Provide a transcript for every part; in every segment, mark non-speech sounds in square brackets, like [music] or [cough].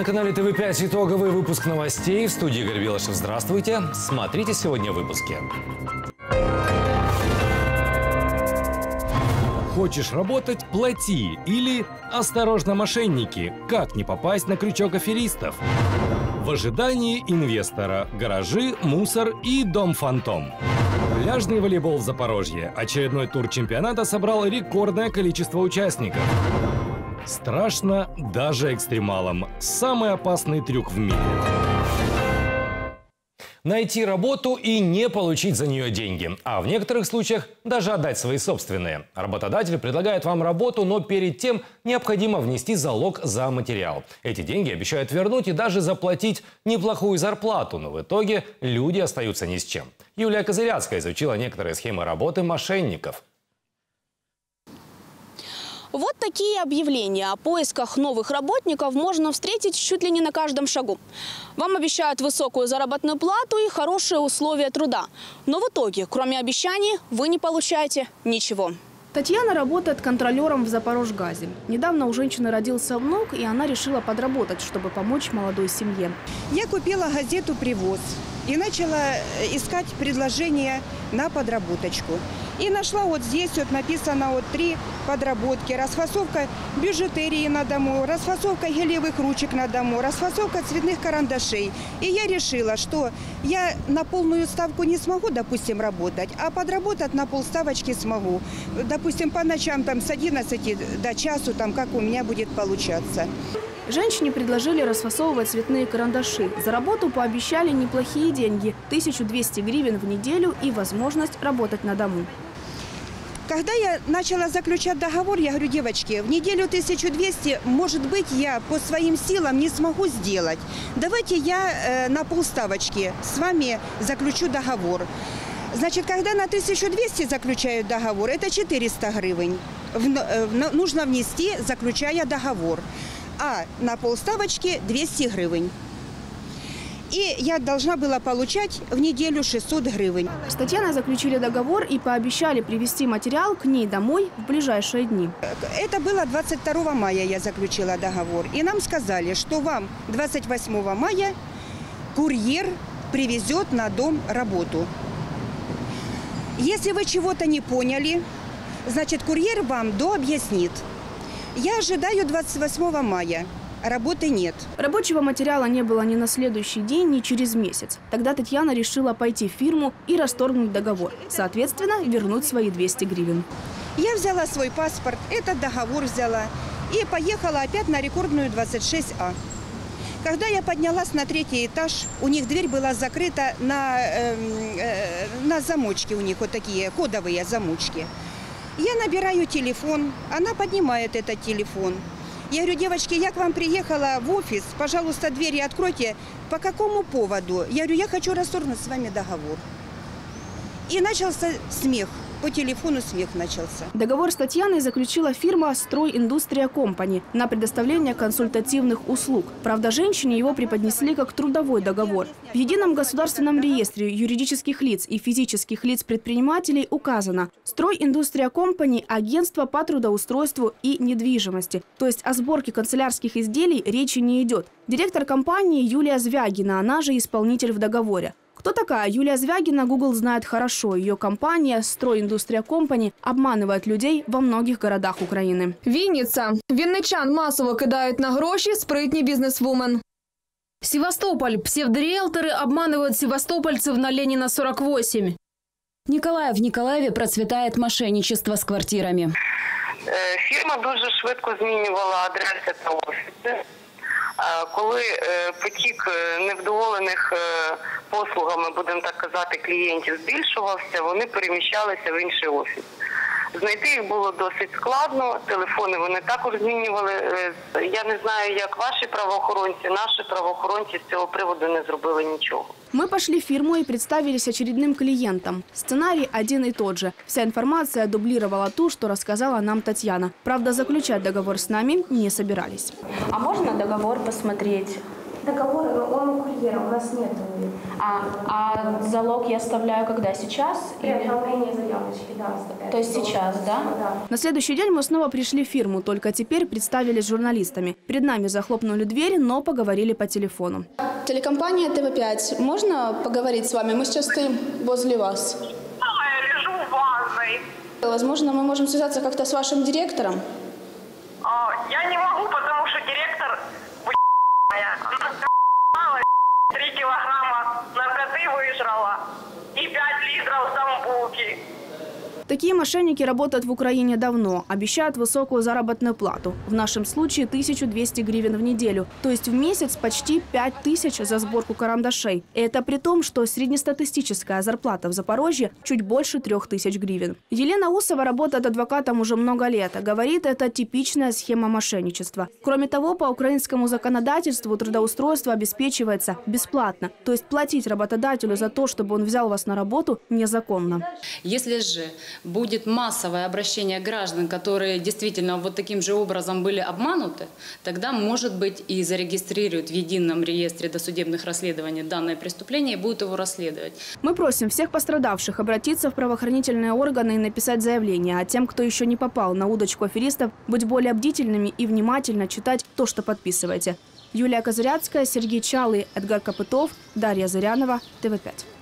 На канале ТВ5 итоговый выпуск новостей. В студии Игорь Белышев. Здравствуйте. Смотрите сегодня в выпуске. Хочешь работать – плати. Или «Осторожно, мошенники! Как не попасть на крючок аферистов?» В ожидании инвестора – гаражи, мусор и дом-фантом. Пляжный волейбол в Запорожье. Очередной тур чемпионата собрал рекордное количество участников. Страшно даже экстремалам. Самый опасный трюк в мире. Найти работу и не получить за нее деньги. А в некоторых случаях даже отдать свои собственные. Работодатель предлагает вам работу, но перед тем необходимо внести залог за материал. Эти деньги обещают вернуть и даже заплатить неплохую зарплату, но в итоге люди остаются ни с чем. Юлия Козыряцкая изучила некоторые схемы работы мошенников – вот такие объявления о поисках новых работников можно встретить чуть ли не на каждом шагу. Вам обещают высокую заработную плату и хорошие условия труда. Но в итоге, кроме обещаний, вы не получаете ничего. Татьяна работает контролером в Запорожгазе. Недавно у женщины родился внук, и она решила подработать, чтобы помочь молодой семье. Я купила газету «Привоз» и начала э, искать предложения на подработочку. И нашла вот здесь вот написано вот три подработки. Расфасовка бюджетерии на дому, расфасовка гелевых ручек на дому, расфасовка цветных карандашей. И я решила, что я на полную ставку не смогу, допустим, работать, а подработать на полставочки смогу. Допустим, по ночам там с 11 до часу, там как у меня будет получаться. Женщине предложили расфасовывать цветные карандаши. За работу пообещали неплохие деньги – 1200 гривен в неделю и возможность работать на дому. Когда я начала заключать договор, я говорю, девочки, в неделю 1200, может быть, я по своим силам не смогу сделать. Давайте я э, на полставочки с вами заключу договор. Значит, когда на 1200 заключают договор, это 400 гривен. В, э, нужно внести, заключая договор. А на полставочки 200 гривен. И я должна была получать в неделю 600 гривен. С Татьяной заключили договор и пообещали привезти материал к ней домой в ближайшие дни. Это было 22 мая я заключила договор. И нам сказали, что вам 28 мая курьер привезет на дом работу. Если вы чего-то не поняли, значит курьер вам дообъяснит. Я ожидаю 28 мая. Работы нет. Рабочего материала не было ни на следующий день, ни через месяц. Тогда Татьяна решила пойти в фирму и расторгнуть договор. Соответственно, вернуть свои 200 гривен. Я взяла свой паспорт, этот договор взяла и поехала опять на рекордную 26А. Когда я поднялась на третий этаж, у них дверь была закрыта на, э, э, на замочке, у них вот такие кодовые замочки. Я набираю телефон, она поднимает этот телефон. Я говорю, девочки, я к вам приехала в офис, пожалуйста, двери откройте. По какому поводу? Я говорю, я хочу расторгнуть с вами договор. И начался смех. По телефону смех начался. Договор с Татьяной заключила фирма «Стройиндустрия Компани» на предоставление консультативных услуг. Правда, женщине его преподнесли как трудовой договор. В Едином государственном реестре юридических лиц и физических лиц предпринимателей указано «Стройиндустрия Компани» – агентство по трудоустройству и недвижимости. То есть о сборке канцелярских изделий речи не идет. Директор компании Юлия Звягина, она же исполнитель в договоре. Кто такая Юлия Звягина, Google знает хорошо. Ее компания «Стройиндустрия Компані» обманывает людей во многих городах України. Вінниця. Вінничан масово кидають на гроші спритні бізнесвумен. Севастополь. Псевдориэлторы обманывают севастопольцев на Ленина 48. Николаев в Николаеве процветает мошенничество с квартирами. Э, фирма дуже швидко змінювала адреси та офіси. Коли е, потік е, невдоволених е, послугами, будемо так казати, клієнтів збільшувався, вони переміщалися в інший офіс. Знайти їх було досить складно. Телефони вони також змінювали. Я не знаю, як ваші правоохоронці, наші правоохоронці з цього приводу не зробили нічого. Мы пошли в фирму и представились очередным клиентам. Сценарий один и тот же. Вся информация дублировала ту, что рассказала нам Татьяна. Правда, заключать договор с нами не собирались. А можно договор посмотреть? Договор, он у курьера, у нас нет. А, а залог я оставляю когда? Сейчас? При оформлении заявочки, да, оставляете. То есть сейчас, да? На следующий день мы снова пришли в фирму, только теперь представились журналистами. Перед нами захлопнули дверь, но поговорили по телефону. Телекомпания ТВ5. Можно поговорить с вами? Мы сейчас стоим возле вас. Я лежу в ванной. Возможно, мы можем связаться как-то с вашим директором? А, Я не могу, потому что директор б***ная. Она 3 килограмма наркоты выжрала и 5 литров самбуки. Такие мошенники работают в Украине давно, обещают высокую заработную плату. В нашем случае 1200 гривен в неделю, то есть в месяц почти 5000 за сборку карандашей. И это при том, что среднестатистическая зарплата в Запорожье чуть больше 3000 гривен. Елена Усова работает адвокатом уже много лет. Говорит, это типичная схема мошенничества. Кроме того, по украинскому законодательству трудоустройство обеспечивается бесплатно. То есть платить работодателю за то, чтобы он взял вас на работу, незаконно. Если же будет массовое обращение граждан, которые действительно вот таким же образом были обмануты, тогда, может быть, и зарегистрируют в едином реестре досудебных расследований данное преступление и будут его расследовать. Мы просим всех пострадавших обратиться в правоохранительные органы и написать заявление. А тем, кто еще не попал на удочку аферистов, быть более бдительными и внимательно читать то, что подписываете. Юлия Козыряцкая, Сергей Чалый, Эдгар Копытов, Дарья Зырянова, ТВ5.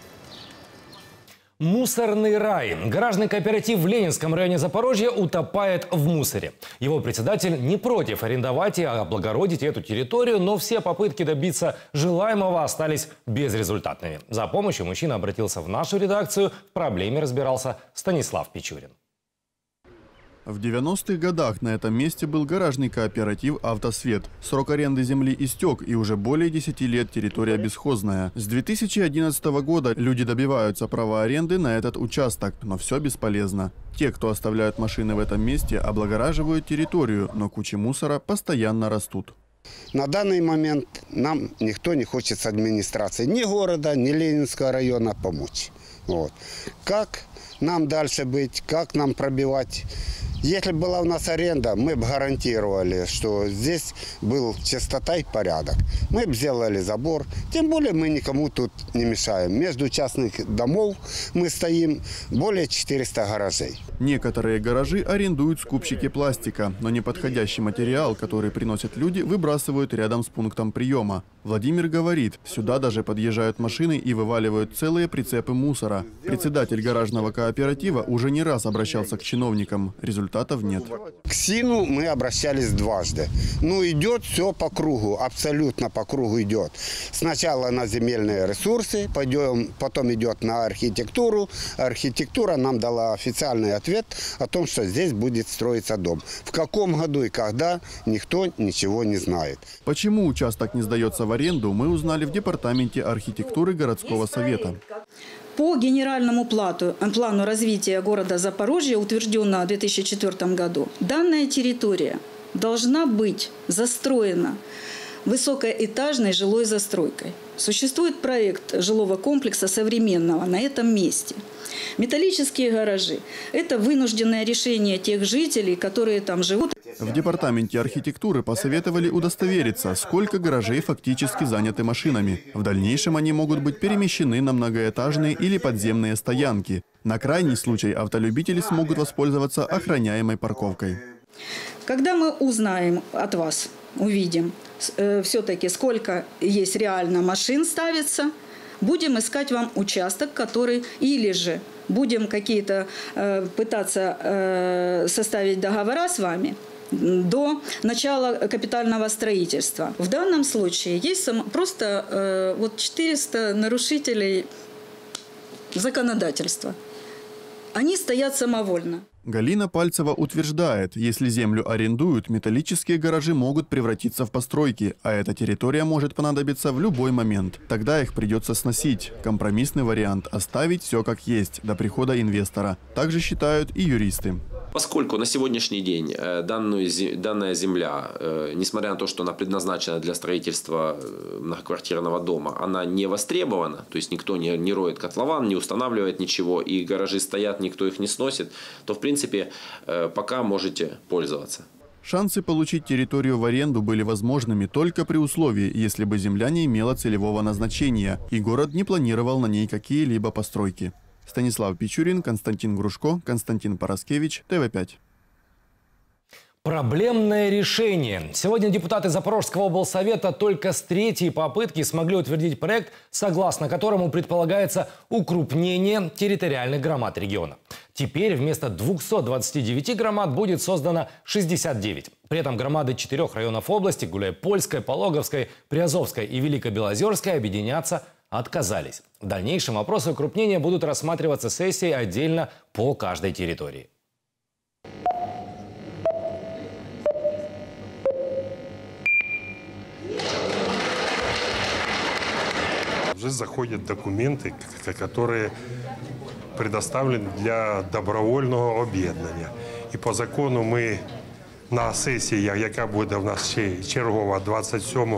Мусорный рай. Гаражный кооператив в Ленинском районе Запорожья утопает в мусоре. Его председатель не против арендовать и облагородить эту территорию, но все попытки добиться желаемого остались безрезультатными. За помощью мужчина обратился в нашу редакцию. В проблеме разбирался Станислав Пичурин. В 90-х годах на этом месте был гаражный кооператив «Автосвет». Срок аренды земли истек, и уже более 10 лет территория бесхозная. С 2011 года люди добиваются права аренды на этот участок, но все бесполезно. Те, кто оставляют машины в этом месте, облагораживают территорию, но кучи мусора постоянно растут. На данный момент нам никто не хочет с администрации ни города, ни Ленинского района помочь. Вот. Как нам дальше быть, как нам пробивать? Если была у нас аренда, мы бы гарантировали, что здесь был чистота и порядок. Мы бы сделали забор. Тем более мы никому тут не мешаем. Между частных домов мы стоим более 400 гаражей. Некоторые гаражи арендуют скупщики пластика, но неподходящий материал, который приносят люди, выбрасывают рядом с пунктом приема. Владимир говорит, сюда даже подъезжают машины и вываливают целые прицепы мусора. Председатель гаражного кооператива уже не раз обращался к чиновникам. Результатов нет. К СИНу мы обращались дважды. Ну, идет все по кругу, абсолютно по кругу идет. Сначала на земельные ресурсы, пойдем, потом идет на архитектуру. Архитектура нам дала официальный ответ о том, что здесь будет строиться дом. В каком году и когда, никто ничего не знает. Почему участок не сдается в аренду, мы узнали в департаменте архитектуры городского совета. По генеральному плату, плану развития города Запорожья, утвержденного в 2004 году, данная территория должна быть застроена высокоэтажной жилой застройкой. Существует проект жилого комплекса современного на этом месте. Металлические гаражи – это вынужденное решение тех жителей, которые там живут. В департаменте архитектуры посоветовали удостовериться, сколько гаражей фактически заняты машинами. В дальнейшем они могут быть перемещены на многоэтажные или подземные стоянки. На крайний случай автолюбители смогут воспользоваться охраняемой парковкой. Когда мы узнаем от вас, увидим э, все-таки, сколько есть реально машин ставится, будем искать вам участок, который или же будем какие-то э, пытаться э, составить договора с вами до начала капитального строительства. В данном случае есть сам, просто э, вот 400 нарушителей законодательства. Они стоят самовольно. Галина Пальцева утверждает, если землю арендуют, металлические гаражи могут превратиться в постройки, а эта территория может понадобиться в любой момент. Тогда их придется сносить. Компромиссный вариант – оставить все как есть до прихода инвестора. Также считают и юристы. Поскольку на сегодняшний день э, данную, данная земля, э, несмотря на то, что она предназначена для строительства э, многоквартирного дома, она не востребована, то есть никто не, не роет котлован, не устанавливает ничего, и гаражи стоят, никто их не сносит, то в принципе пока можете пользоваться. Шансы получить территорию в аренду были возможными только при условии, если бы земля не имела целевого назначения и город не планировал на ней какие-либо постройки. Станислав Пичурин, Константин Грушко, Константин Пороскевич, ТВ5. Проблемное решение. Сегодня депутаты Запорожского облсовета только с третьей попытки смогли утвердить проект, согласно которому предполагается укрупнение территориальных громад региона. Теперь вместо 229 громад будет создано 69. При этом громады четырех районов области – Гуляйпольской, Пологовской, Приазовской и Великобелозерской – объединяться отказались. В дальнейшем вопросы укрупнения будут рассматриваться сессией отдельно по каждой территории. уже заходят документы, которые предоставлены для добровольного об'єднання. І по закону ми на сесії, яка буде в нас ще чергова 27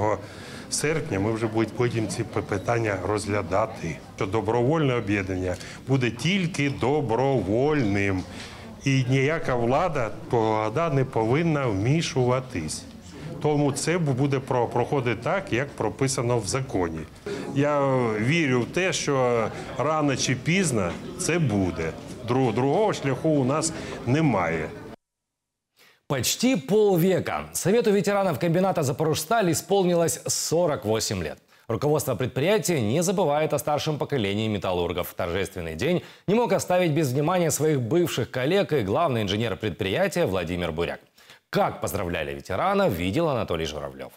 серпня, ми вже будемо ці питання розглядати. Що добровольне об'єднання буде тільки добровольним. І ніяка влада влада не повинна вмішуватись. Тому це буде проходити так, як прописано в законі. Я вірю в те, що рано чи пізно це буде. Другого шляху у нас немає. Почти полвека. Совету ветеранов комбината «Запорожсталь» исполнилось 48 лет. Руководство предприятия не забывает о старшем поколении металлургов. Торжественный день не мог оставить без внимания своих бывших коллег и главный инженер предприятия Владимир Буряк. Как поздравляли ветерана, видел Анатолий Журавлев.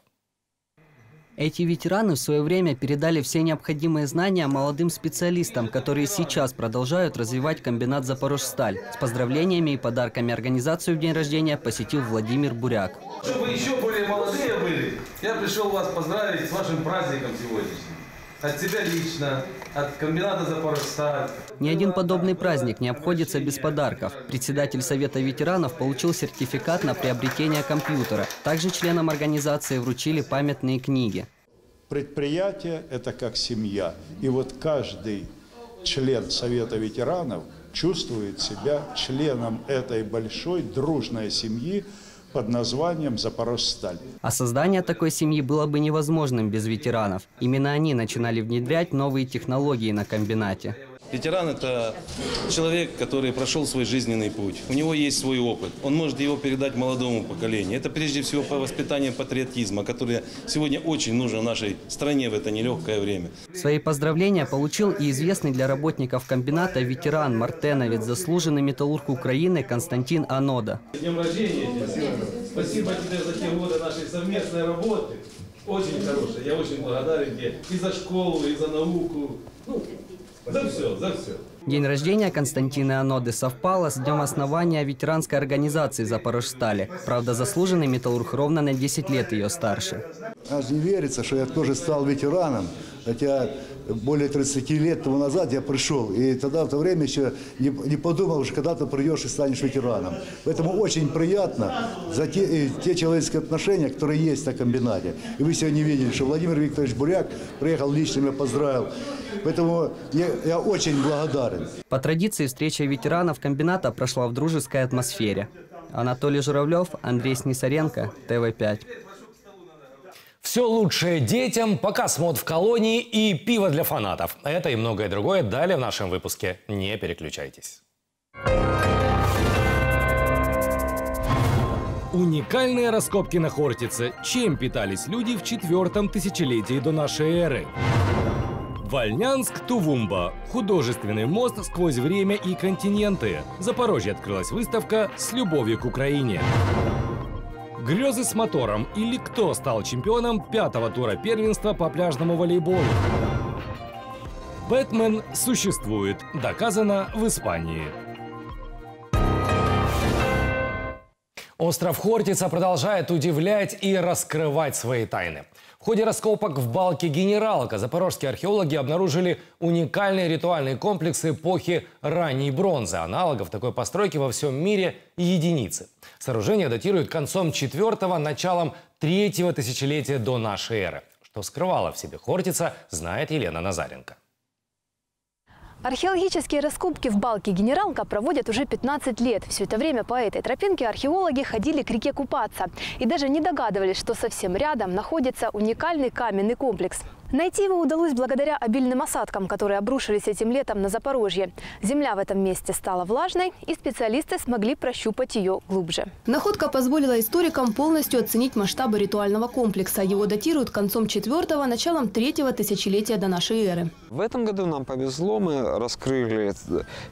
Эти ветераны в свое время передали все необходимые знания молодым специалистам, которые сейчас продолжают развивать комбинат «Запорожсталь». С поздравлениями и подарками организацию в день рождения посетил Владимир Буряк. Чтобы еще более молодые были, я пришел вас поздравить с вашим праздником сегодняшним. От себя лично, от комбината «Запорожсталь». Ни один подобный праздник не обходится без подарков. Председатель Совета ветеранов получил сертификат на приобретение компьютера. Также членам организации вручили памятные книги. Предприятие – это как семья. И вот каждый член Совета ветеранов чувствует себя членом этой большой дружной семьи, под названием «Запорожсталь». А создание такой семьи было бы невозможным без ветеранов. Именно они начинали внедрять новые технологии на комбинате. Ветеран – это человек, который прошел свой жизненный путь. У него есть свой опыт. Он может его передать молодому поколению. Это прежде всего по воспитанию патриотизма, который сегодня очень нужен нашей стране в это нелегкое время. Свои поздравления получил и известный для работников комбината ветеран, мартеновец, заслуженный металлург Украины Константин Анода. С днем рождения тебе, Спасибо тебе за те годы нашей совместной работы. Очень хорошая. Я очень благодарен тебе и за школу, и за науку. Ну, за все, за все. День рождения Константина Аноды совпало с днем основания ветеранской организации «Запорожстали». Правда, заслуженный металлург ровно на 10 лет ее старше. Аж не верится, что я тоже стал ветераном, хотя более 30 лет тому назад я пришел, и тогда в то время еще не, не подумал, что когда ты придешь и станешь ветераном. Поэтому очень приятно за те, те человеческие отношения, которые есть на комбинате. И вы сегодня видели, что Владимир Викторович Буряк приехал лично, меня поздравил. Поэтому я, я очень благодарен. По традиции встреча ветеранов комбината прошла в дружеской атмосфере. Анатолий Журавлев, Андрей Снисаренко, ТВ5. Все лучшее детям, показ мод в колонии и пиво для фанатов. Это и многое другое далее в нашем выпуске. Не переключайтесь. Уникальные раскопки на Хортице. Чем питались люди в четвертом тысячелетии до нашей эры? Вольнянск-Тувумба. Художественный мост сквозь время и континенты. В Запорожье открылась выставка «С любовью к Украине». Грезы с мотором или кто стал чемпионом пятого тура первенства по пляжному волейболу? Бэтмен существует. Доказано в Испании. Остров Хортица продолжает удивлять и раскрывать свои тайны. В ходе раскопок в балке «Генералка» запорожские археологи обнаружили уникальные ритуальные комплексы эпохи ранней бронзы. Аналогов такой постройки во всем мире единицы. Сооружение датируют концом 4-го, началом 3-го тысячелетия до нашей эры. Что скрывала в себе Хортица, знает Елена Назаренко. Археологические раскопки в балке «Генералка» проводят уже 15 лет. Все это время по этой тропинке археологи ходили к реке купаться. И даже не догадывались, что совсем рядом находится уникальный каменный комплекс. Найти его удалось благодаря обильным осадкам, которые обрушились этим летом на Запорожье. Земля в этом месте стала влажной, и специалисты смогли прощупать ее глубже. Находка позволила историкам полностью оценить масштабы ритуального комплекса. Его датируют концом 4-го, началом 3-го тысячелетия до нашей эры. В этом году нам повезло, мы раскрыли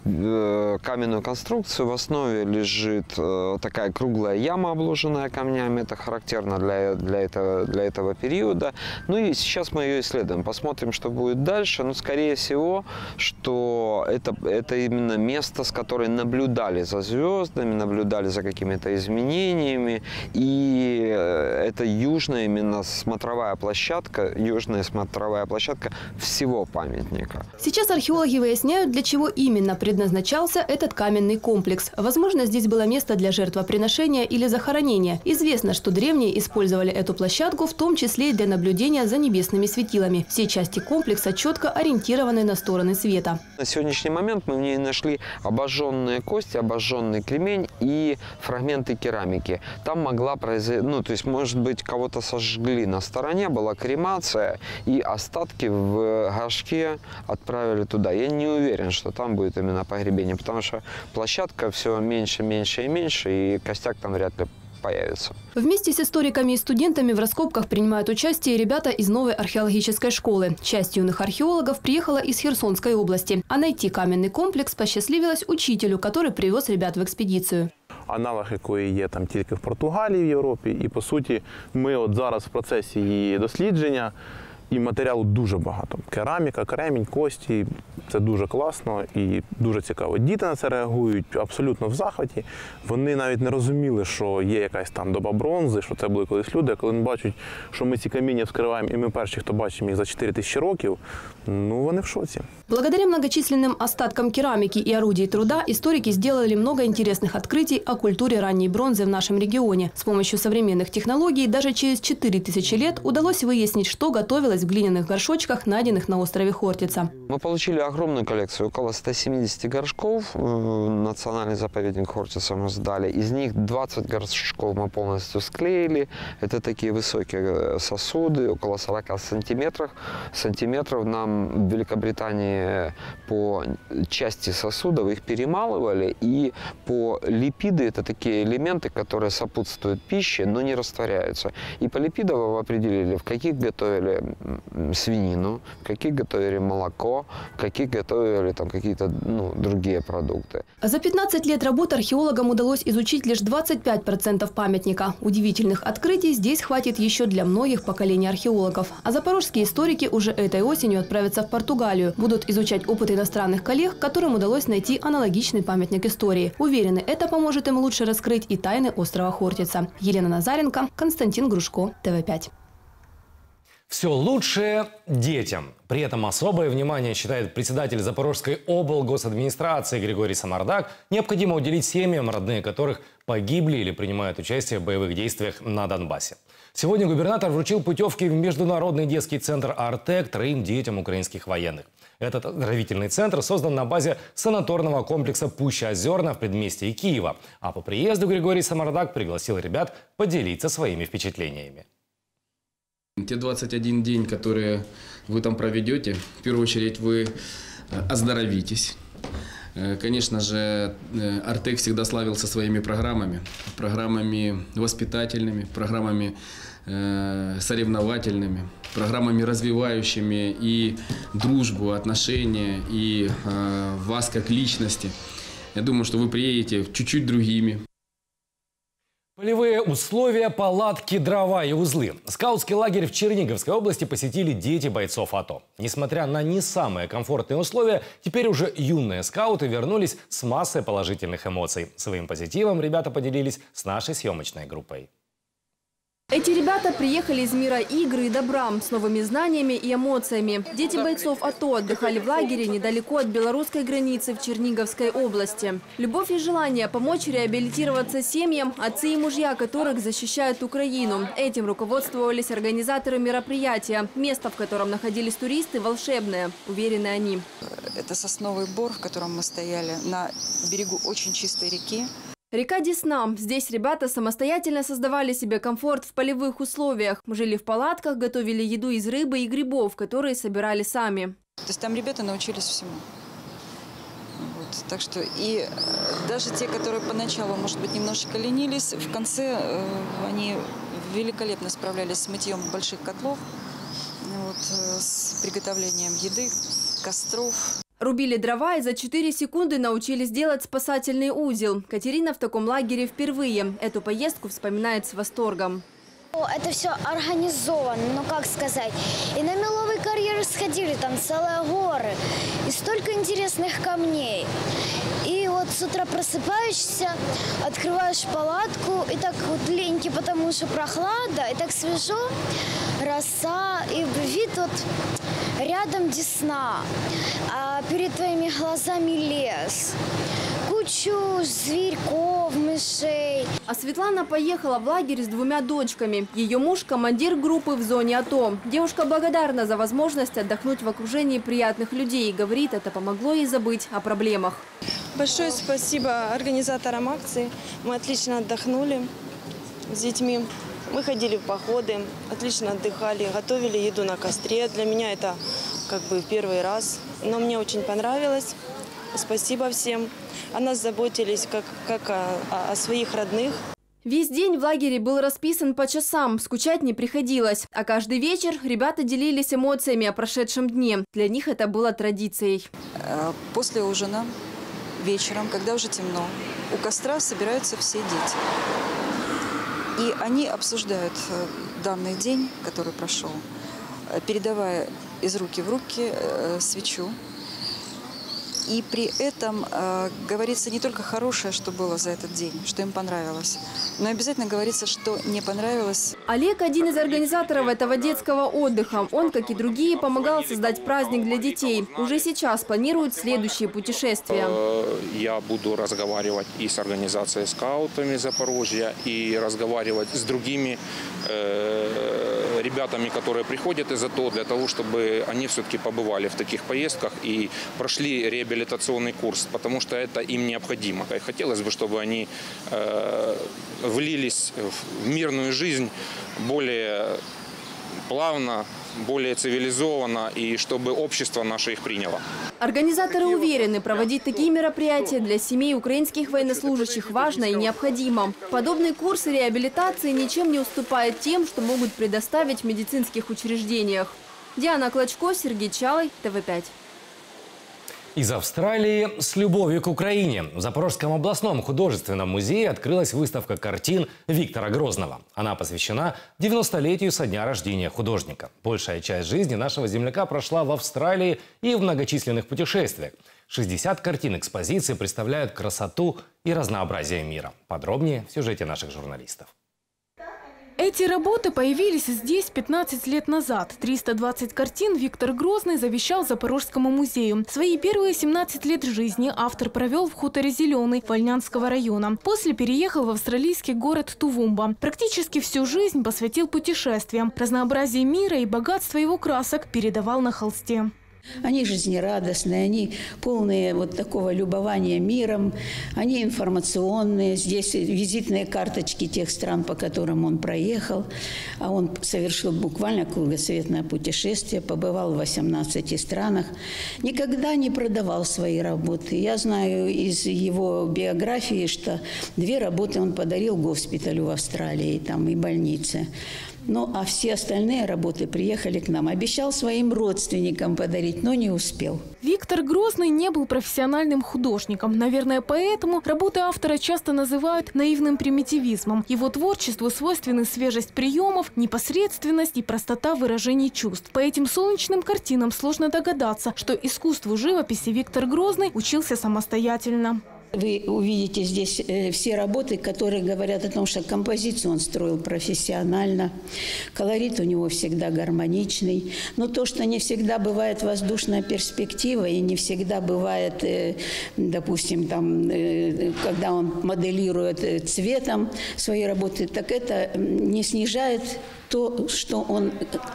э, каменную конструкцию. В основе лежит э, такая круглая яма, обложенная камнями. Это характерно для, для, этого, для этого периода. Ну и сейчас мы ее исследуем, посмотрим, что будет дальше. Но, скорее всего, что это, это именно место, с которой наблюдали за звездами, наблюдали за какими-то изменениями. И э, это южная именно смотровая площадка, южная смотровая площадка всего памятника. Сейчас археологи выясняют, для чего именно предназначался этот каменный комплекс. Возможно, здесь было место для жертвоприношения или захоронения. Известно, что древние использовали эту площадку, в том числе и для наблюдения за небесными светилами силами. Все части комплекса четко ориентированы на стороны света. На сегодняшний момент мы в ней нашли обожженные кости, обожженный кремень и фрагменты керамики. Там могла произойти, ну, то есть, может быть, кого-то сожгли на стороне, была кремация, и остатки в горшке отправили туда. Я не уверен, что там будет именно погребение, потому что площадка все меньше, меньше и меньше, и костяк там вряд ли появится. Вместе с историками и студентами в раскопках принимают участие ребята из новой археологической школы. Часть юных археологов приехала из Херсонской области. А найти каменный комплекс посчастливилось учителю, который привез ребят в экспедицию. Аналог якої є там тільки в Португалії в Європі, і по суті, ми от зараз в процесі її дослідження і матеріалу дуже багато. Кераміка, кремінь, кості це дуже класно і дуже цікаво. Діти на це реагують абсолютно в захваті. Вони навіть не розуміли, що є якась там доба бронзи, що це були колись люди. А коли вони бачать, що ми ці каміння вскриваємо, і ми перші, хто бачимо їх за 4 тисячі років, ну вони в шоці. Благодаря многочисленным остаткам керамики и орудий труда историки сделали много интересных открытий о культуре ранней бронзы в нашем регионе. С помощью современных технологий даже через 4000 лет удалось выяснить, что готовилось в глиняных горшочках, найденных на острове Хортица. Мы получили огромную коллекцию, около 170 горшков. Э, национальный заповедник Хортица мы сдали. Из них 20 горшков мы полностью склеили. Это такие высокие э, сосуды, около 40 сантиметров. Сантиметров нам в Великобритании по части сосудов их перемалывали. И по липиды это такие элементы, которые сопутствуют пище, но не растворяются. И по липидам определили, в каких готовили свинину, в каких готовили молоко, в каких готовили там какие-то ну, другие продукты. За 15 лет работы археологам удалось изучить лишь 25% памятника. Удивительных открытий здесь хватит еще для многих поколений археологов. А запорожские историки уже этой осенью отправятся в Португалию. Будут изучать опыт иностранных коллег, которым удалось найти аналогичный памятник истории. Уверены, это поможет им лучше раскрыть и тайны острова Хортица. Елена Назаренко, Константин Грушко, ТВ5. Все лучшее детям. При этом особое внимание, считает председатель Запорожской облгосадминистрации Григорий Самардак, необходимо уделить семьям, родные которых погибли или принимают участие в боевых действиях на Донбассе. Сегодня губернатор вручил путевки в Международный детский центр «Артек» троим детям украинских военных. Этот оздоровительный центр создан на базе санаторного комплекса «Пуща Озерна» в предместье Киева. А по приезду Григорий Самардак пригласил ребят поделиться своими впечатлениями. Те 21 день, которые вы там проведете, в первую очередь вы э, оздоровитесь. Э, конечно же, э, Артек всегда славился своими программами. Программами воспитательными, программами соревновательными, программами развивающими и дружбу, отношения, и вас как личности. Я думаю, что вы приедете чуть-чуть другими. Полевые условия, палатки, дрова и узлы. Скаутский лагерь в Черниговской области посетили дети бойцов АТО. Несмотря на не самые комфортные условия, теперь уже юные скауты вернулись с массой положительных эмоций. Своим позитивом ребята поделились с нашей съемочной группой. Эти ребята приехали из мира игры и добра с новыми знаниями и эмоциями. Дети бойцов АТО отдыхали в лагере недалеко от белорусской границы в Черниговской области. Любовь и желание помочь реабилитироваться семьям, отцы и мужья которых защищают Украину. Этим руководствовались организаторы мероприятия. Место, в котором находились туристы, волшебное, уверены они. Это сосновый бор, в котором мы стояли на берегу очень чистой реки. Река Десна. Здесь ребята самостоятельно создавали себе комфорт в полевых условиях. Жили в палатках, готовили еду из рыбы и грибов, которые собирали сами. То есть там ребята научились всему. Вот, так что и э, даже те, которые поначалу, может быть, немножечко ленились, в конце э, они великолепно справлялись с мытьем больших котлов, вот, э, с приготовлением еды, костров. Рубили дрова и за 4 секунды научились делать спасательный узел. Катерина в таком лагере впервые. Эту поездку вспоминает с восторгом. Это все организовано, ну как сказать. И на меловый карьер сходили, там целые горы. И столько интересных камней. Вот с утра просыпаешься, открываешь палатку, и так вот леньки, потому что прохлада, и так свежо, роса, и вид вот рядом Десна, а перед твоими глазами лес. Кучу зверьков, мышей. А Светлана поехала в лагерь с двумя дочками. Ее муж – командир группы в зоне АТО. Девушка благодарна за возможность отдохнуть в окружении приятных людей. Говорит, это помогло ей забыть о проблемах. Большое спасибо организаторам акции. Мы отлично отдохнули с детьми. Мы ходили в походы, отлично отдыхали, готовили еду на костре. Для меня это как бы первый раз, но мне очень понравилось. Спасибо всем. О нас заботились как, как о, о своих родных. Весь день в лагере был расписан по часам, скучать не приходилось. А каждый вечер ребята делились эмоциями о прошедшем дне. Для них это было традицией. Э, после ужина, вечером, когда уже темно, у костра собираются все дети. И они обсуждают э, данный день, который прошел, э, передавая из руки в руки свечу и при этом э, говорится не только хорошее, что было за этот день, что им понравилось, но обязательно говорится, что не понравилось. Олег – один из организаторов этого детского отдыха. Он, как и другие, помогал создать праздник для детей. Уже сейчас планирует следующие путешествия. Э, я буду разговаривать и с организацией скаутами Запорожья, и разговаривать с другими э, ребятами, которые приходят из АТО, для того, чтобы они все-таки побывали в таких поездках и прошли реабилитационный курс, потому что это им необходимо. И хотелось бы, чтобы они э, влились в мирную жизнь более плавно, более цивилизованно и чтобы общество наше их приняло. Организаторы уверены, проводить такие мероприятия для семей украинских военнослужащих важно и необходимо. Подобные курсы реабилитации ничем не уступают тем, что могут предоставить в медицинских учреждениях. Диана Клочко, Сергей Чалый, ТВ5. Из Австралии с любовью к Украине. В Запорожском областном художественном музее открылась выставка картин Виктора Грозного. Она посвящена 90-летию со дня рождения художника. Большая часть жизни нашего земляка прошла в Австралии и в многочисленных путешествиях. 60 картин экспозиции представляют красоту и разнообразие мира. Подробнее в сюжете наших журналистов. Эти работы появились здесь 15 лет назад. 320 картин Виктор Грозный завещал Запорожскому музею. Свои первые 17 лет жизни автор провел в хуторе Зеленый Вольнянского района. После переехал в австралийский город Тувумба. Практически всю жизнь посвятил путешествиям. Разнообразие мира и богатство его красок передавал на холсте. Они жизнерадостные, они полные вот такого любования миром, они информационные. Здесь визитные карточки тех стран, по которым он проехал. А он совершил буквально кругосветное путешествие, побывал в 18 странах. Никогда не продавал свои работы. Я знаю из его биографии, что две работы он подарил госпиталю в Австралии там, и больнице. Ну, а все остальные работы приехали к нам. Обещал своим родственникам подарить, но не успел. Виктор Грозный не был профессиональным художником. Наверное, поэтому работы автора часто называют наивным примитивизмом. Его творчеству свойственны свежесть приемов, непосредственность и простота выражений чувств. По этим солнечным картинам сложно догадаться, что искусству живописи Виктор Грозный учился самостоятельно. Вы увидите здесь э, все работы, которые говорят о том, что композицию он строил профессионально, колорит у него всегда гармоничный. Но то, что не всегда бывает воздушная перспектива и не всегда бывает, э, допустим, там, э, когда он моделирует цветом свои работы, так это не снижает то, что он,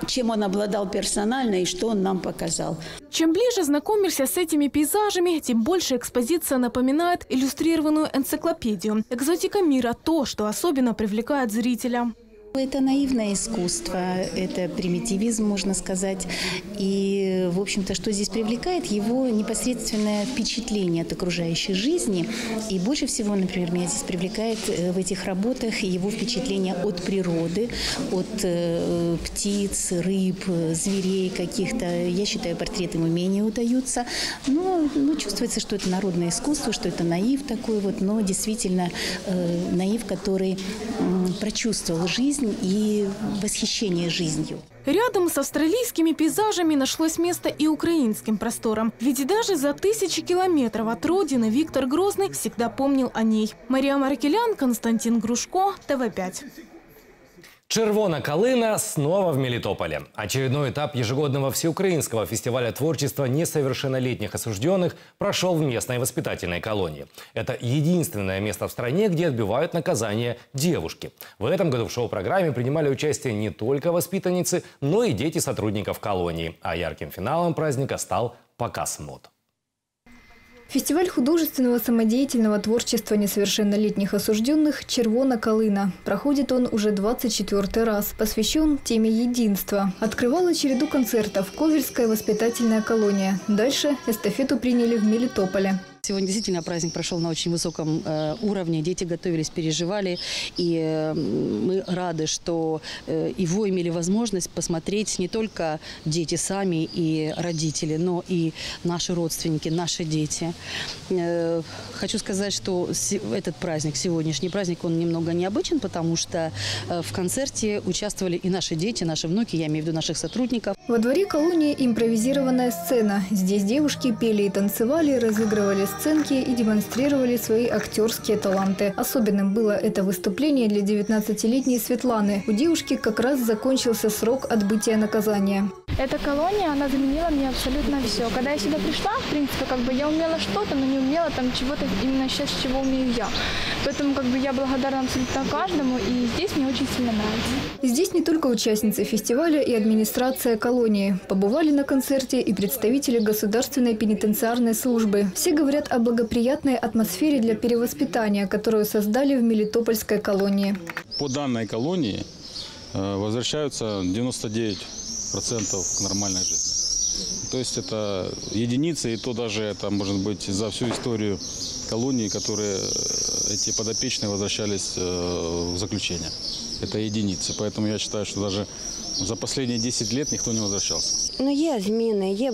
чем он обладал персонально и что он нам показал. Чем ближе знакомишься с этими пейзажами, тем больше экспозиция напоминает иллюстрированную энциклопедию. Экзотика мира – то, что особенно привлекает зрителя. Это наивное искусство, это примитивизм, можно сказать. И, в общем-то, что здесь привлекает? Его непосредственное впечатление от окружающей жизни. И больше всего, например, меня здесь привлекает э, в этих работах его впечатление от природы, от э, птиц, рыб, зверей каких-то. Я считаю, портреты ему менее удаются. Но ну, чувствуется, что это народное искусство, что это наив такой вот, но действительно э, наив, который э, прочувствовал жизнь жизнь и восхищение жизнью. Рядом с австралийскими пейзажами нашлось место и украинским просторам. Ведь даже за тысячи километров от родины Виктор Грозный всегда помнил о ней. Мария Маркелян, Константин Грушко, ТВ5. Червона Калина снова в Мелитополе. Очередной этап ежегодного всеукраинского фестиваля творчества несовершеннолетних осужденных прошел в местной воспитательной колонии. Это единственное место в стране, где отбивают наказание девушки. В этом году в шоу-программе принимали участие не только воспитанницы, но и дети сотрудников колонии. А ярким финалом праздника стал показ мод. Фестиваль художественного самодеятельного творчества несовершеннолетних осужденных «Червона Калына». Проходит он уже 24 раз. Посвящен теме единства. Открывала череду концертов Ковельская воспитательная колония. Дальше эстафету приняли в Мелитополе. Сегодня действительно праздник прошел на очень высоком э, уровне. Дети готовились, переживали. И э, мы рады, что э, его имели возможность посмотреть не только дети сами и родители, но и наши родственники, наши дети. Хочу сказать, что этот праздник, сегодняшний праздник, он немного необычен, потому что в концерте участвовали и наши дети, наши внуки, я имею в виду наших сотрудников. Во дворе колонии импровизированная сцена. Здесь девушки пели и танцевали, разыгрывали сценки и демонстрировали свои актерские таланты. Особенным было это выступление для 19-летней Светланы. У девушки как раз закончился срок отбытия наказания. Эта колония, она заменила мне абсолютно все. Когда я сюда пришла, в принципе, как бы я умела что-то, но не умела там чего-то именно сейчас, чего умею я. Поэтому как бы я благодарна абсолютно каждому, и здесь мне очень сильно нравится. Здесь не только участницы фестиваля и администрация колонии. Побывали на концерте и представители Государственной пенитенциарной службы. Все говорят о благоприятной атмосфере для перевоспитания, которую создали в Мелитопольской колонии. По данной колонии э, возвращаются 99 процентов к нормальной жизни. То есть это единицы, и то даже это может быть за всю историю колонии, которые э, эти подопечные возвращались э, в заключение. Это единицы. Поэтому я считаю, что даже за последні 10 років ніхто не возвращався. Ну є зміни, є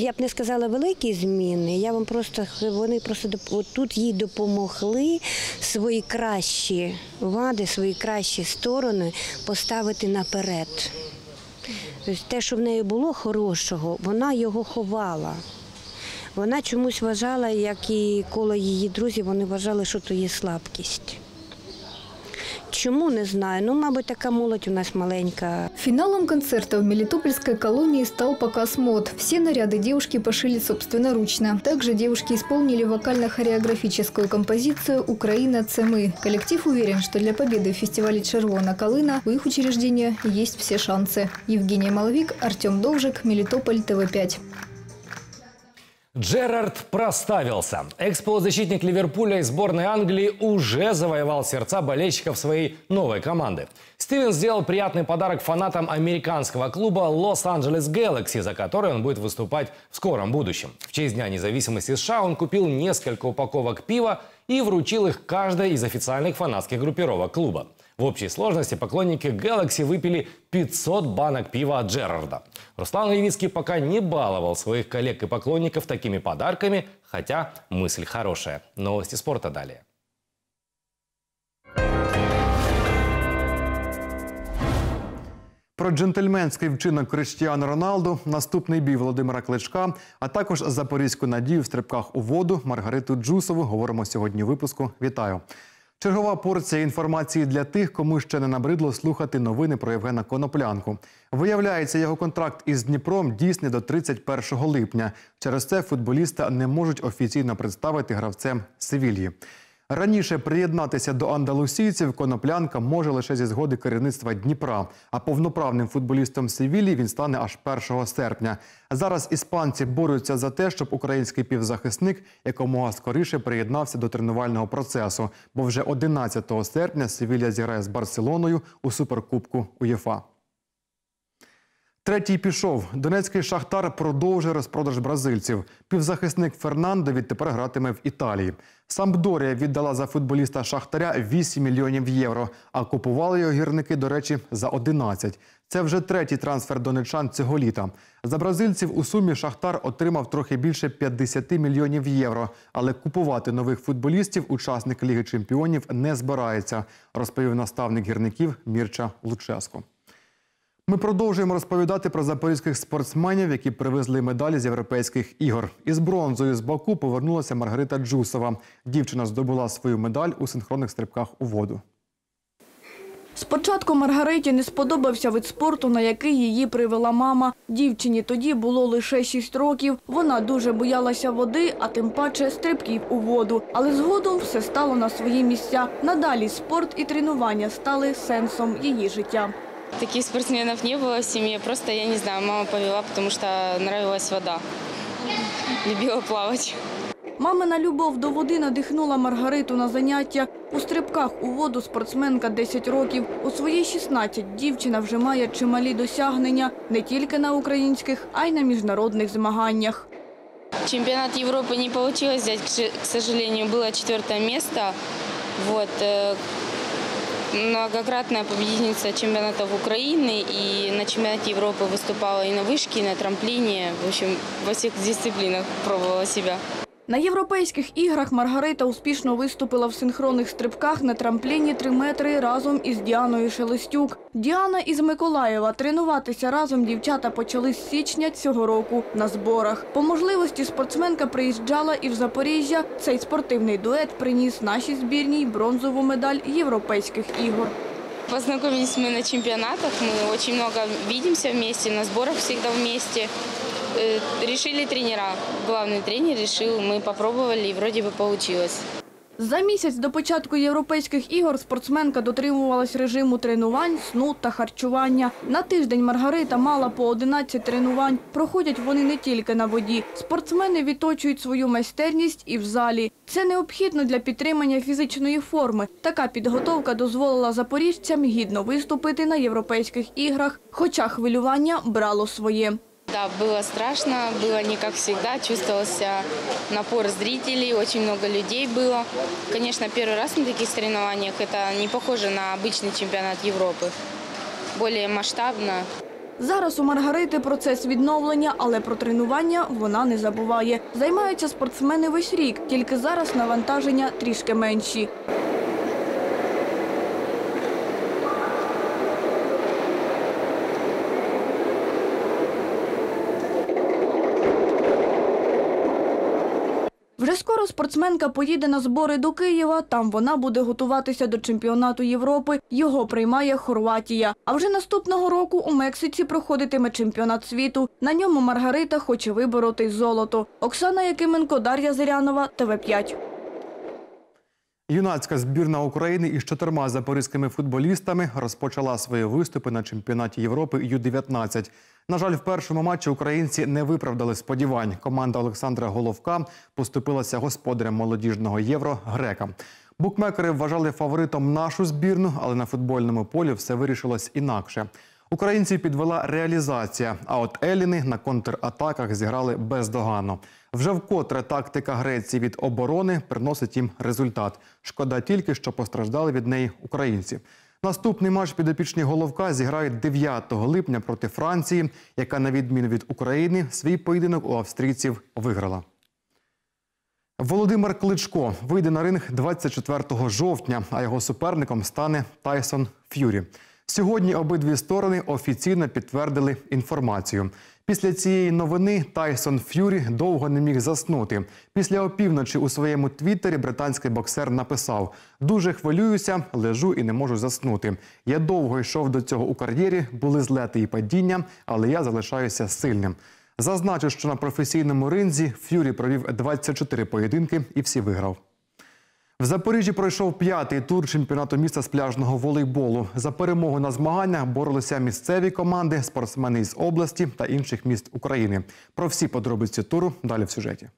я б не сказала великі зміни. Я вам просто вони просто тут їй допомогли свої кращі вади, свої кращі сторони поставити наперед. Тобто те, що в неї було хорошого, вона його ховала. Вона чомусь вважала, як і коло її друзів, вони вважали, що то є слабкість. Чому не знаю? Ну, мабуть, така молодь у нас маленька. Финалом концерта в Мелитопольской колонии стал показ мод. Все наряды девушки пошили собственноручно. Также девушки исполнили вокально-хореографическую композицию «Украина – це мы». Коллектив уверен, что для победы в фестивале «Червона Калина» у их учреждения есть все шансы. Евгения Маловик, Артем Довжик, Мелитополь, ТВ5. Джерард проставился. Экс-полузащитник Ливерпуля и сборной Англии уже завоевал сердца болельщиков своей новой команды. Стивен сделал приятный подарок фанатам американского клуба Лос-Анджелес Galaxy, за который он будет выступать в скором будущем. В честь Дня независимости США он купил несколько упаковок пива и вручил их каждой из официальных фанатских группировок клуба. В общей сложности поклонники Galaxy выпили 500 банок пива от Джерарда. Руслан Левицкий пока не баловал своих коллег и поклонников такими подарками, хотя мысль хорошая. Новости спорта далее. Про джентльменський вчинок Криштіану Роналду, наступний бій Володимира Кличка, а також запорізьку надію в стрибках у воду Маргариту Джусову говоримо сьогодні. у Випуску вітаю. Чергова порція інформації для тих, кому ще не набридло слухати новини про Євгена Коноплянку. Виявляється, його контракт із Дніпром дійсний до 31 липня. Через це футболіста не можуть офіційно представити гравцем Севільї. Раніше приєднатися до андалусійців коноплянка може лише зі згоди керівництва Дніпра. А повноправним футболістом Севілії він стане аж 1 серпня. Зараз іспанці борються за те, щоб український півзахисник якомога скоріше приєднався до тренувального процесу, бо вже 11 серпня Севілія зіграє з Барселоною у суперкубку УЄФА. Третій пішов. Донецький шахтар продовжує розпродаж бразильців. Півзахисник Фернандо відтепер гратиме в Італії. Сампдорія віддала за футболіста Шахтаря 8 мільйонів євро. А купували його гірники, до речі, за 11. Це вже третій трансфер донечан цього літа. За бразильців у сумі Шахтар отримав трохи більше 50 мільйонів євро. Але купувати нових футболістів учасник Ліги Чемпіонів не збирається, розповів наставник гірників Мірча Луческо. Ми продовжуємо розповідати про запорізьких спортсменів, які привезли медалі з європейських ігор. Із бронзою з Баку повернулася Маргарита Джусова. Дівчина здобула свою медаль у синхронних стрибках у воду. Спочатку Маргариті не сподобався вид спорту, на який її привела мама. Дівчині тоді було лише 6 років. Вона дуже боялася води, а тим паче стрибків у воду. Але згодом все стало на свої місця. Надалі спорт і тренування стали сенсом її життя. Таких спортсменов не было в семье. Просто, я не знаю, мама повела, потому что нравилась вода. Любила плавать. Мамина любов до води надихнула Маргариту на заняття. У стрибках у воду спортсменка 10 років. У свої 16 дівчина вже має чималі досягнення не тільки на українських, а й на міжнародних змаганнях. Чемпионат Европы не получилось взять, к сожалению, было четвертое место. Вот. Многократная победительница чемпионатов Украины и на чемпионате Европы выступала и на вышке, и на трамплине. В общем, во всех дисциплинах пробовала себя. На європейських іграх Маргарита успішно виступила в синхронних стрибках на трампліні 3 метри разом із Діаною Шелестюк. Діана із Миколаєва тренуватися разом дівчата почали з січня цього року на зборах. По можливості спортсменка приїжджала і в Запоріжжя. Цей спортивний дует приніс нашій збірній бронзову медаль європейських ігор. Познакомились мы на чемпионатах, мы очень много видимся вместе, на сборах всегда вместе. Э, решили тренера. Главный тренер решил, мы попробовали и вроде бы получилось. За місяць до початку європейських ігор спортсменка дотримувалась режиму тренувань, сну та харчування. На тиждень Маргарита мала по 11 тренувань. Проходять вони не тільки на воді. Спортсмени відточують свою майстерність і в залі. Це необхідно для підтримання фізичної форми. Така підготовка дозволила запоріжцям гідно виступити на європейських іграх, хоча хвилювання брало своє. Да, было страшно, было не как всегда, чувствовался напор зрителей, очень много людей было. Конечно, первый раз на таких соревнованиях это не похоже на обычный чемпионат Европы. Более масштабно. Зараз у Маргарити процес відновлення, але про тренування вона не забуває. Займаються спортсмени весь рік, тільки зараз навантаження трішки менші. Вже скоро спортсменка поїде на збори до Києва. Там вона буде готуватися до чемпіонату Європи. Його приймає Хорватія. А вже наступного року у Мексиці проходитиме чемпіонат світу. На ньому Маргарита хоче вибороти золото. Оксана Якименко, Дар'я Зирянова, ТВ 5 Юнацька збірна України із чотирма запорізькими футболістами розпочала свої виступи на чемпіонаті Європи Ю-19. На жаль, в першому матчі українці не виправдали сподівань. Команда Олександра Головка поступилася господарем молодіжного євро грекам. Букмекери вважали фаворитом нашу збірну, але на футбольному полі все вирішилось інакше. Українців підвела реалізація. А от Еліни на контратаках зіграли бездоганно. Вже вкотре тактика Греції від оборони приносить їм результат. Шкода тільки, що постраждали від неї українці. Наступний матч підопічні головка зіграють 9 липня проти Франції, яка, на відміну від України, свій поєдинок у австрійців виграла. Володимир Кличко вийде на ринг 24 жовтня, а його суперником стане Тайсон Ф'юрі. Сьогодні обидві сторони офіційно підтвердили інформацію. Після цієї новини Тайсон Ф'юрі довго не міг заснути. Після опівночі у своєму твіттері британський боксер написав: Дуже хвилююся, лежу і не можу заснути. Я довго йшов до цього у кар'єрі, були злети і падіння, але я залишаюся сильним. Зазначу, що на професійному ринзі Ф'юрі провів 24 поєдинки і всі виграв. В Запоріжжі пройшов п'ятий тур чемпіонату міста з пляжного волейболу. За перемогу на змаганнях боролися місцеві команди, спортсмени із області та інших міст України. Про всі подробиці туру далі в сюжеті.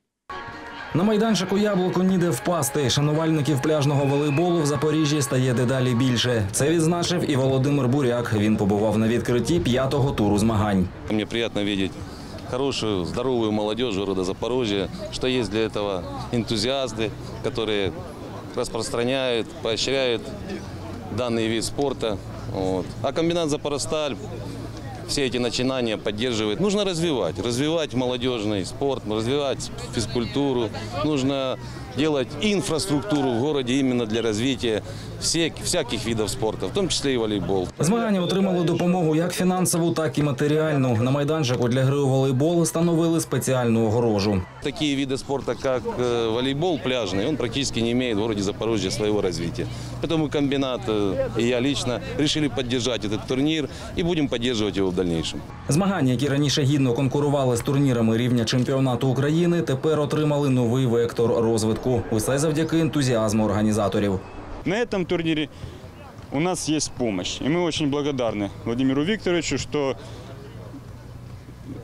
На майданчику яблуко ніде впасти. Шанувальників пляжного волейболу в Запоріжжі стає дедалі більше. Це відзначив і Володимир Буряк. Він побував на відкритті п'ятого туру змагань. Мені приємно бачити хорошую, здоровую молодежь города Запорожья, что есть для этого энтузиасты, которые распространяют, поощряют данный вид спорта. Вот. А комбинат «Запоросталь» все эти начинания поддерживает. Нужно развивать, развивать молодежный спорт, развивать физкультуру. Нужно делать инфраструктуру в городе именно для развития всіх, всяких видів спорту, в тому числі і волейбол. Змагання отримали допомогу як фінансову, так і матеріальну. На майданчику для гри у волейбол встановили спеціальну огорожу. Такі види спорту, як э, волейбол пляжний, він практично не має в городе Запорожье свого розвитку. Тому комбінат і я лично вирішили підтримати цей турнір і будемо підтримувати його в дальнейшем. Змагання, які раніше гідно конкурували з турнірами рівня чемпіонату України, тепер отримали новий вектор розвитку. Усе завдяки ентузіазму організаторів. На этом турнире у нас есть помощь. И мы очень благодарны Владимиру Викторовичу, что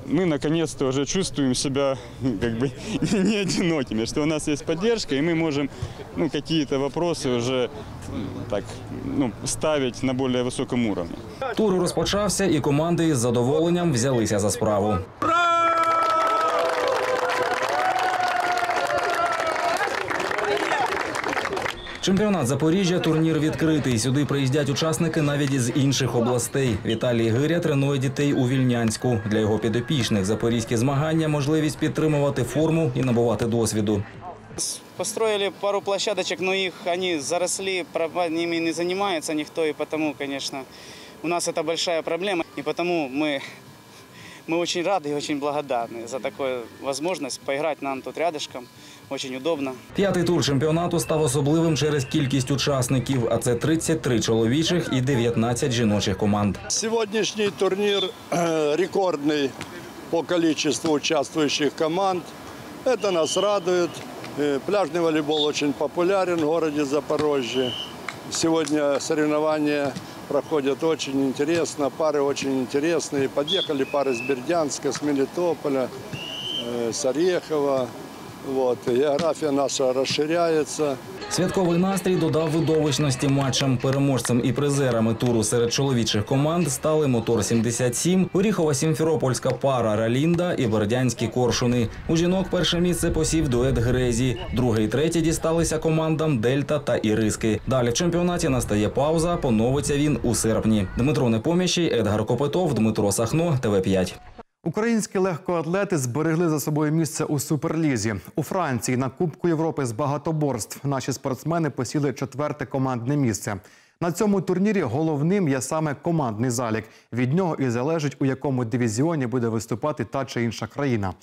мы наконец-то уже чувствуем себя как бы [laughs] не одинокими, что у нас есть поддержка, и мы можем ну, какие-то вопросы уже так ну, ставить на более высоком уровне. Тур розпочався, і команди з задоволенням взялися за справу. Чемпіонат Запоріжжя турнір відкритий. Сюди приїздять учасники навіть з інших областей. Віталій Гиря тренує дітей у Вільнянську. Для його підопічних запорізькі змагання можливість підтримувати форму і набувати досвіду. Построили пару площадочек, но их они заросли, ними не занимается никто, и потому, конечно, у нас это большая проблема, и потому мы мы очень рады и очень благодарны за такую возможность поиграть нам тут рядышком. Очень удобно. П'ятий тур чемпіонату став особливим через кількість учасників, а це 33 чоловічих і 19 жіночих команд. Сьогоднішній турнір э, рекордний по количеству участвующих команд. Это нас радует. Э, пляжный волейбол очень популярен в городе Запорожье. Сегодня соревнования проходят очень интересно, пары очень интересные. Подъехали пары с Бердянска, с Мелитополя, э, с Орехова. Вот, географія наша розширяється. Святковий настрій додав видовищності матчам. Переможцем і призерами туру серед чоловічих команд стали мотор 77 Оріхова Сімферопольська пара Ралінда і Бердянські коршуни. У жінок перше місце посів дует Грезі. Друге і третє дісталися командам Дельта та Іриски. Далі в чемпіонаті настає пауза. Поновиться він у серпні. Дмитро Непоміщий, Едгар Копитов, Дмитро Сахно, ТВ 5 Українські легкоатлети зберегли за собою місце у суперлізі у Франції на Кубку Європи з багатоборств. Наші спортсмени посіли четверте командне місце. На цьому турнірі головним є саме командний залік. Від нього і залежить, у якому дивізіоні буде виступати та чи інша країна.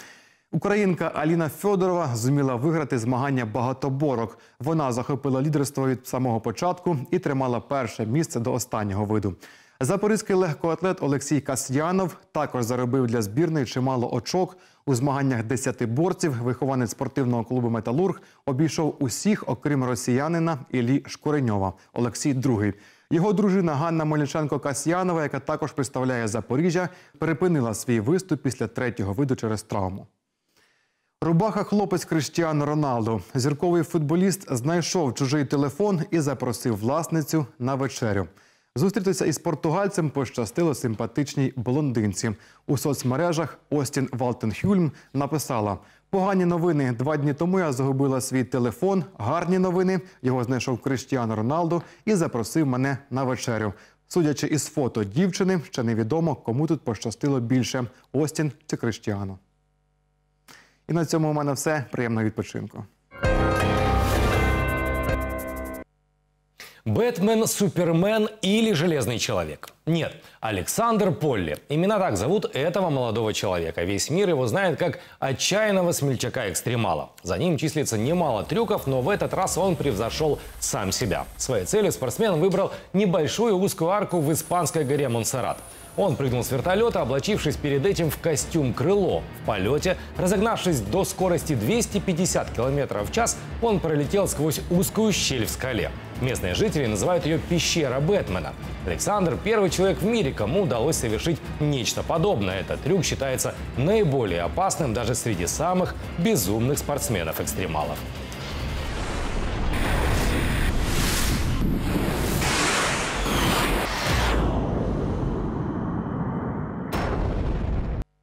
Українка Аліна Федорова зуміла виграти змагання багатоборок. Вона захопила лідерство від самого початку і тримала перше місце до останнього виду. Запорізький легкоатлет Олексій Касьянов також заробив для збірної чимало очок у змаганнях десятиборців. Вихованець спортивного клубу Металург обійшов усіх, окрім росіянина Іллі Шкуреньова. Олексій другий. Його дружина Ганна Моліченко Касьянова, яка також представляє Запоріжжя, перепинила свій виступ після третього виду через травму. Рубаха хлопець Криштіану Роналду. Зірковий футболіст знайшов чужий телефон і запросив власницю на вечерю. Зустрітися із португальцем пощастило симпатичній блондинці. У соцмережах Остін Валтенхюльм написала: погані новини. Два дні тому я загубила свій телефон. Гарні новини. Його знайшов Криштіану Роналду і запросив мене на вечерю. Судячи із фото дівчини, ще невідомо, кому тут пощастило більше Остін чи Криштіану. І на цьому у мене все. Приємного відпочинку. Бэтмен, Супермен или Железный человек? Нет, Александр Полли. Именно так зовут этого молодого человека. Весь мир его знает как отчаянного смельчака-экстремала. За ним числится немало трюков, но в этот раз он превзошел сам себя. Своей целью спортсмен выбрал небольшую узкую арку в испанской горе Монсеррат. Он прыгнул с вертолета, облачившись перед этим в костюм крыло. В полете, разогнавшись до скорости 250 км в час, он пролетел сквозь узкую щель в скале. Местные жители называют ее «пещера Бэтмена». Александр – первый человек в мире, кому удалось совершить нечто подобное. Этот трюк считается наиболее опасным даже среди самых безумных спортсменов-экстремалов.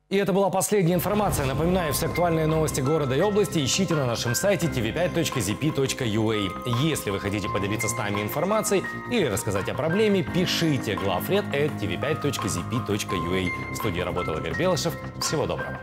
И это была последняя информация. Напоминаю, все актуальные новости города и области ищите на нашем сайте tv5.zp.ua. Если вы хотите поделиться с нами информацией или рассказать о проблеме, пишите главред at tv5.zp.ua. В студии работал Игорь Белышев. Всего доброго.